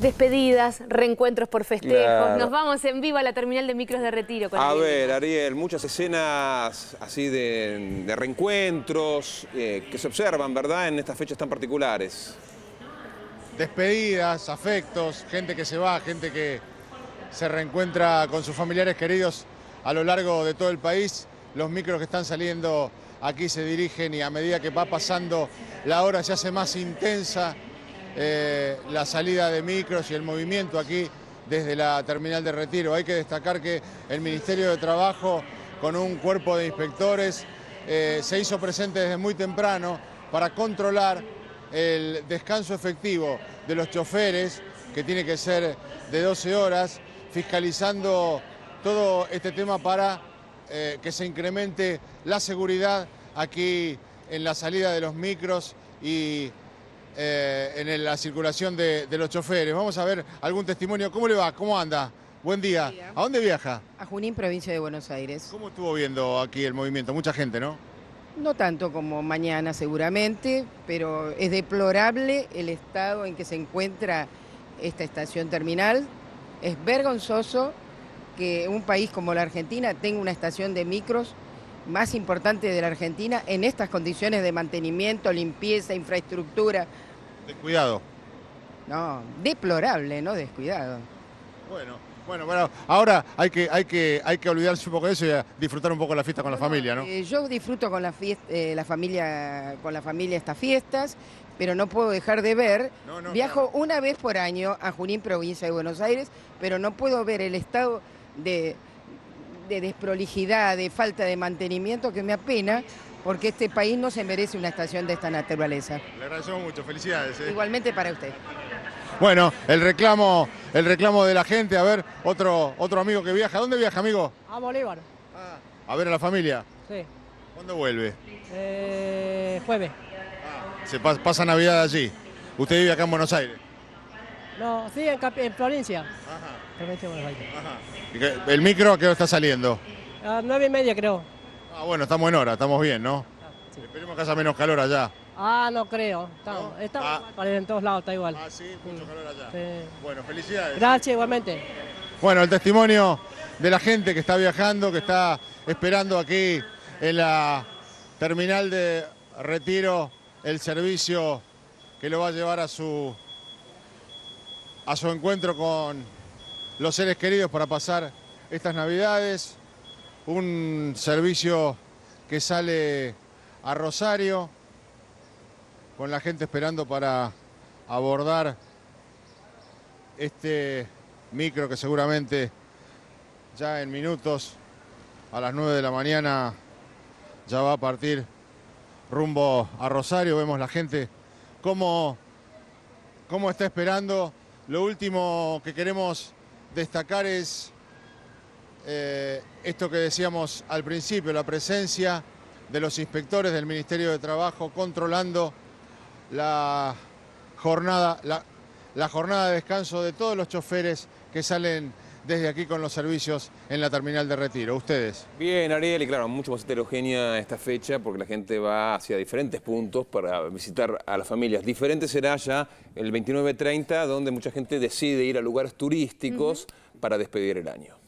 Despedidas, reencuentros por festejos. Claro. Nos vamos en vivo a la terminal de micros de retiro. con A Ariel. ver, Ariel, muchas escenas así de, de reencuentros eh, que se observan, ¿verdad?, en estas fechas tan particulares. despedidas, afectos, gente que se va, gente que se reencuentra con sus familiares queridos a lo largo de todo el país. Los micros que están saliendo aquí se dirigen y a medida que va pasando la hora se hace más intensa eh, la salida de micros y el movimiento aquí desde la terminal de retiro. Hay que destacar que el Ministerio de Trabajo con un cuerpo de inspectores eh, se hizo presente desde muy temprano para controlar el descanso efectivo de los choferes, que tiene que ser de 12 horas, fiscalizando todo este tema para eh, que se incremente la seguridad aquí en la salida de los micros y eh, en la circulación de, de los choferes. Vamos a ver algún testimonio. ¿Cómo le va? ¿Cómo anda? Buen día. Buen día. ¿A dónde viaja? A Junín, provincia de Buenos Aires. ¿Cómo estuvo viendo aquí el movimiento? Mucha gente, ¿no? No tanto como mañana seguramente, pero es deplorable el estado en que se encuentra esta estación terminal. Es vergonzoso que un país como la Argentina tenga una estación de micros más importante de la Argentina en estas condiciones de mantenimiento, limpieza, infraestructura. Descuidado. No, deplorable, no descuidado. Bueno, bueno, bueno, ahora hay que, hay que, hay que olvidarse un poco de eso y disfrutar un poco la fiesta con la familia, ¿no? Eh, yo disfruto con la, fies- eh, la familia, con la familia estas fiestas, pero no puedo dejar de ver. No, no, Viajo una vez por año a Junín, provincia de Buenos Aires, pero no puedo ver el estado de, de desprolijidad, de falta de mantenimiento que me apena, porque este país no se merece una estación de esta naturaleza. Le agradecemos mucho, felicidades. ¿eh? Igualmente para usted. Bueno, el reclamo, el reclamo de la gente, a ver, otro, otro amigo que viaja. ¿Dónde viaja, amigo? A Bolívar, A ver a la familia. sí. ¿Cuándo vuelve? Eh, jueves. Se pas- pasa Navidad allí. Usted vive acá en Buenos Aires. No, sí, en. Provincia de Buenos Aires. ¿Y qué- ¿El micro a qué hora está saliendo? A nueve y media creo. Ah, bueno, estamos en hora, estamos bien, ¿no? Sí. Esperemos que haya menos calor allá. Ah, no creo. Estamos, ¿No? estamos Ah. igual, en todos lados está igual. sí, mucho calor allá. Sí. Bueno, felicidades. Gracias igualmente. Bueno, el testimonio de la gente que está viajando, que está esperando aquí en la terminal de retiro el servicio que lo va a llevar a su a su encuentro con los seres queridos para pasar estas Navidades. Un servicio que sale a Rosario con la gente esperando para abordar este micro que seguramente ya en minutos a las 9 de la mañana ya va a partir rumbo a Rosario. Vemos la gente cómo, cómo está esperando. Lo último que queremos destacar es eh, esto que decíamos al principio, la presencia de los inspectores del Ministerio de Trabajo controlando la jornada, la, la jornada de descanso de todos los choferes que salen desde aquí con los servicios en la terminal de retiro. Ustedes. Bien, Ariel, y claro, mucho más heterogénea esta fecha porque la gente va hacia diferentes puntos para visitar a las familias. Diferente será ya el 29-30, donde mucha gente decide ir a lugares turísticos para despedir el año.